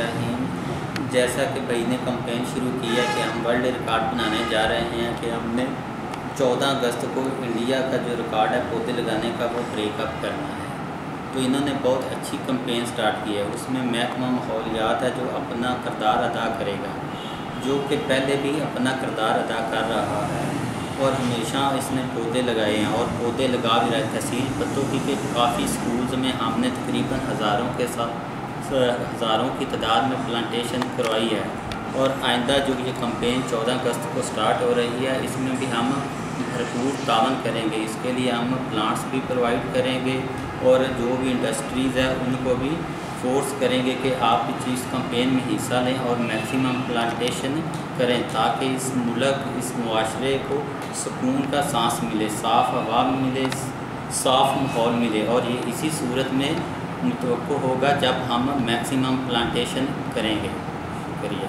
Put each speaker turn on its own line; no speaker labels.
रहीम जैसा कि भाई ने कंपेन शुरू की है कि हम वर्ल्ड रिकॉर्ड बनाने जा रहे हैं कि हमने 14 अगस्त को इंडिया का जो रिकॉर्ड है, पौधे लगाने का वो ब्रेकअप करना है। तो इन्होंने बहुत अच्छी कंपेन स्टार्ट की है। उसमें महकमा माहौलियात है जो अपना करदार अदा करेगा, जो कि पहले भी अपना करदार अदा कर रहा है और हमेशा इसने पौधे लगाए हैं और पौधे लगा भी रहे तहसील पत्तों के काफ़ी स्कूल्स में हमने तकरीबन हज़ारों के साथ हज़ारों की तादाद में प्लांटेशन करवाई है और आइंदा जो ये कंपेन चौदह अगस्त को स्टार्ट हो रही है, इसमें भी हम भरपूर तावन करेंगे। इसके लिए हम प्लांट्स भी प्रोवाइड करेंगे और जो भी इंडस्ट्रीज़ है, उनको भी फोर्स करेंगे कि आप इस चीज़ कंपेन में हिस्सा लें और मैक्सिमम प्लांटेशन करें ताकि इस मुल्क, इस मुआरे को सुकून का सांस मिले, साफ़ हवा मिले, साफ़ माहौल मिले और ये इसी सूरत में मुतव होगा जब हम मैक्सिमम प्लांटेशन करेंगे। करिए।